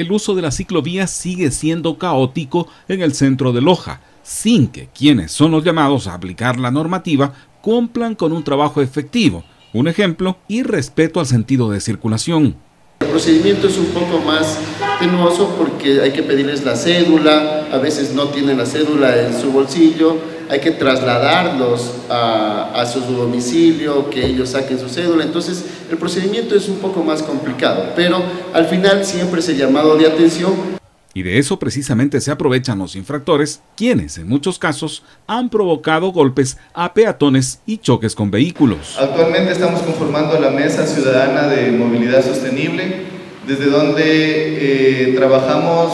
el uso de la ciclovía sigue siendo caótico en el centro de Loja, sin que quienes son los llamados a aplicar la normativa cumplan con un trabajo efectivo, un ejemplo y respeto al sentido de circulación. El procedimiento es un poco más penoso porque hay que pedirles la cédula, a veces no tienen la cédula en su bolsillo, hay que trasladarlos a, a, su domicilio, que ellos saquen su cédula, entonces el procedimiento es un poco más complicado, pero al final siempre ese llamado de atención y de eso precisamente se aprovechan los infractores, quienes en muchos casos han provocado golpes a peatones y choques con vehículos. Actualmente estamos conformando la Mesa Ciudadana de Movilidad Sostenible, desde donde eh, trabajamos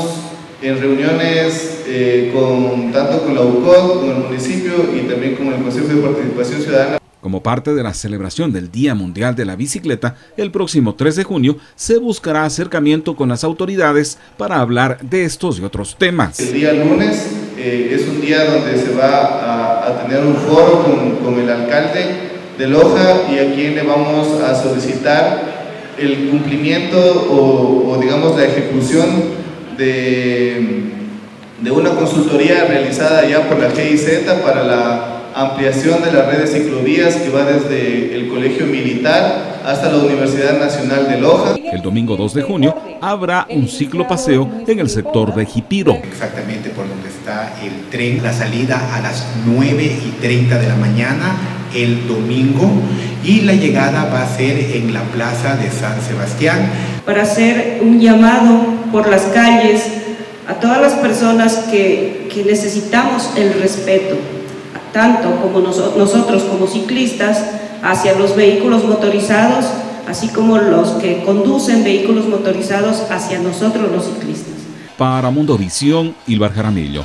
en reuniones eh, con, tanto con la UCOD, con el municipio y también con el Consejo de Participación Ciudadana. Como parte de la celebración del Día Mundial de la Bicicleta, el próximo 3 de junio se buscará acercamiento con las autoridades para hablar de estos y otros temas. El día lunes eh, es un día donde se va a, tener un foro con, el alcalde de Loja y a quien le vamos a solicitar el cumplimiento o, digamos la ejecución de, de una consultoría realizada ya por la GIZ para la ampliación de la red de ciclovías que va desde el Colegio Militar hasta la Universidad Nacional de Loja. El domingo 2 de junio habrá un ciclo paseo en el sector de Jipiro. Exactamente por donde está el tren, la salida a las 9 y 30 de la mañana el domingo y la llegada va a ser en la plaza de San Sebastián. Para hacer un llamado por las calles a todas las personas que, que necesitamos el respeto, tanto como nosotros como ciclistas, hacia los vehículos motorizados, así como los que conducen vehículos motorizados hacia nosotros los ciclistas. Para Mundo Visión, Ilvar Jaramillo.